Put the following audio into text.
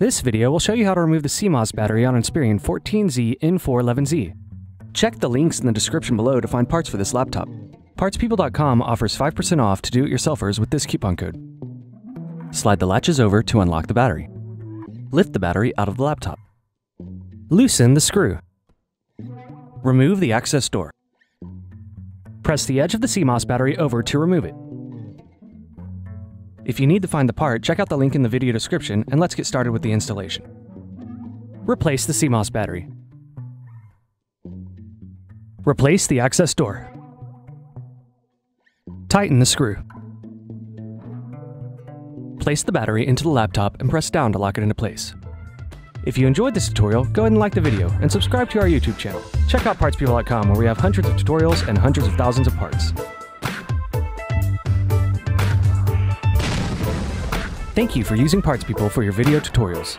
This video will show you how to remove the CMOS battery on an Inspiron 14Z N411Z. Check the links in the description below to find parts for this laptop. PartsPeople.com offers 5% off to do-it-yourselfers with this coupon code. Slide the latches over to unlock the battery. Lift the battery out of the laptop. Loosen the screw. Remove the access door. Press the edge of the CMOS battery over to remove it. If you need to find the part, check out the link in the video description and let's get started with the installation. Replace the CMOS battery. Replace the access door. Tighten the screw. Place the battery into the laptop and press down to lock it into place. If you enjoyed this tutorial, go ahead and like the video and subscribe to our YouTube channel. Check out PartsPeople.com where we have hundreds of tutorials and hundreds of thousands of parts. Thank you for using Parts People for your video tutorials.